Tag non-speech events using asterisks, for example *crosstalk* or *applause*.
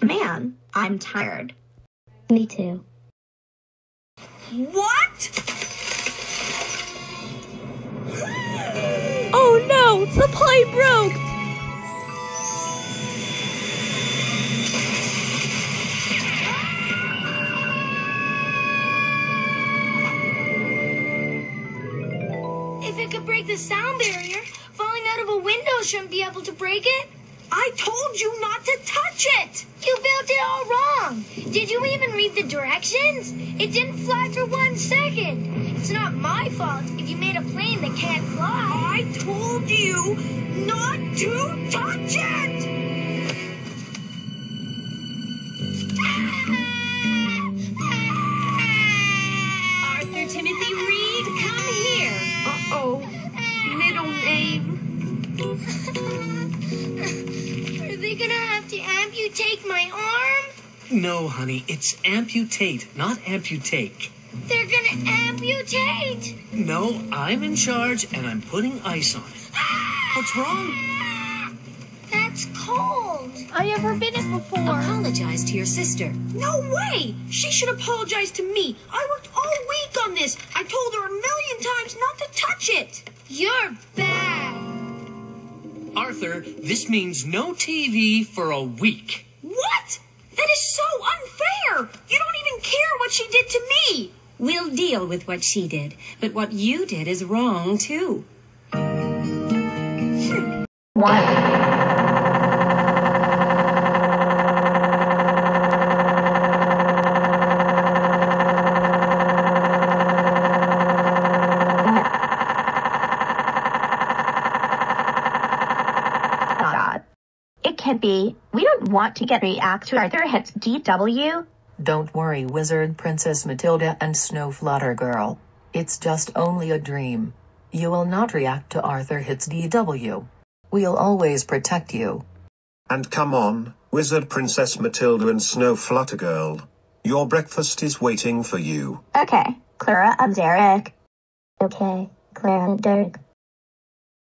Man, I'm tired. Me too. What? Oh no, the pipe broke! If it could break the sound barrier, falling out of a window shouldn't be able to break it. I told you not to touch it. You built it all wrong. Did you even read the directions? It didn't fly for one second. It's not my fault if you made a plane that can't fly. I told you not to touch it. Arthur Timothy Read, come here! Uh-oh. Middle name. *laughs* Are they gonna have to amputate my arm? No, honey, it's amputate, not amputate. They're gonna amputate. No, I'm in charge and I'm putting ice on it. Ah! What's wrong? That's cold. I never been it before. Apologize to your sister. No way! She should apologize to me. I worked all week on this. I told her a million times not to touch it. You're bad. Arthur, this means no TV for a week. What? That is so unfair. You don't even care what she did to me. We'll deal with what she did, but what you did is wrong too. One. It can't be. We don't want to get react to Arthur hits DW. Don't worry, Wizard Princess Matilda and Snow Flutter Girl. It's just only a dream. You will not react to Arthur Hits DW. We'll always protect you. And come on, Wizard Princess Matilda and Snow Flutter Girl. Your breakfast is waiting for you. Okay, Clara and Derek. Okay, Clara and Dirk.